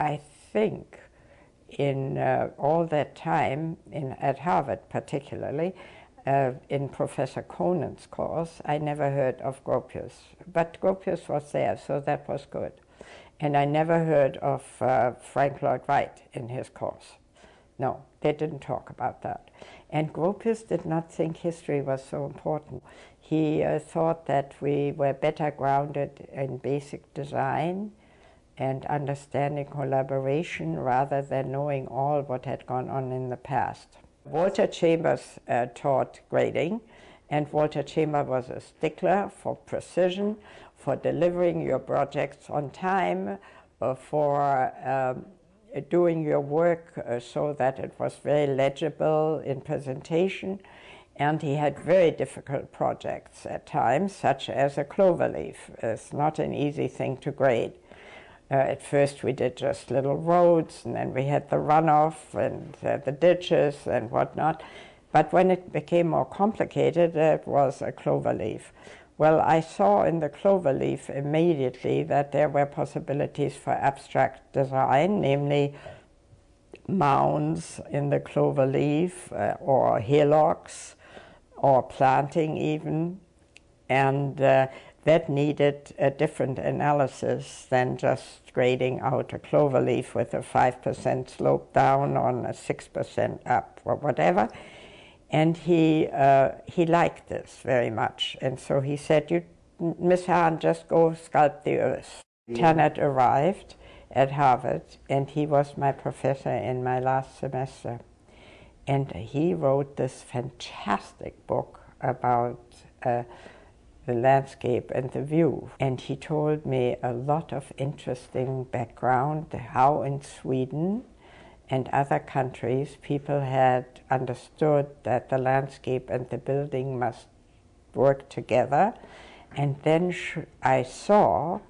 I think in uh, all that time, in, at Harvard particularly, uh, in Professor Conant's course, I never heard of Gropius. But Gropius was there, so that was good. And I never heard of uh, Frank Lloyd Wright in his course. No, they didn't talk about that. And Gropius did not think history was so important. He uh, thought that we were better grounded in basic design and understanding collaboration rather than knowing all what had gone on in the past. Walter Chambers uh, taught grading, and Walter Chambers was a stickler for precision, for delivering your projects on time, uh, for um, doing your work uh, so that it was very legible in presentation. And he had very difficult projects at times, such as a cloverleaf. It's not an easy thing to grade. Uh, at first, we did just little roads, and then we had the runoff and uh, the ditches and whatnot. But when it became more complicated, it was a clover leaf. Well, I saw in the clover leaf immediately that there were possibilities for abstract design, namely mounds in the clover leaf uh, or hillocks or planting even. And uh, that needed a different analysis than just grading out a clover leaf with a 5% slope down on a 6% up or whatever. And he, uh, he liked this very much. And so he said, you, Miss Hahn, just go sculpt the earth. Yeah. arrived at Harvard, and he was my professor in my last semester. And he wrote this fantastic book about uh, the landscape and the view. And he told me a lot of interesting background, how in Sweden and other countries people had understood that the landscape and the building must work together. And then I saw,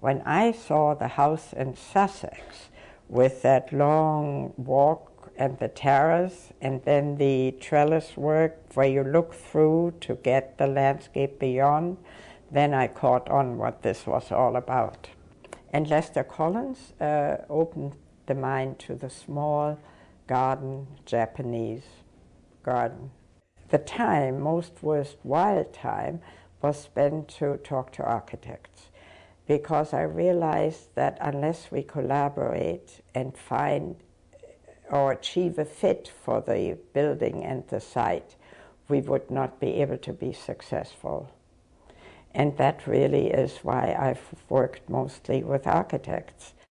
when I saw the house in Sussex with that long walk and the terrace, and then the trellis work where you look through to get the landscape beyond, then I caught on what this was all about. And Lester Collins uh, opened the mind to the small garden, Japanese garden. The time, most worthwhile time, was spent to talk to architects because I realized that unless we collaborate and find or achieve a fit for the building and the site, we would not be able to be successful. And that really is why I've worked mostly with architects,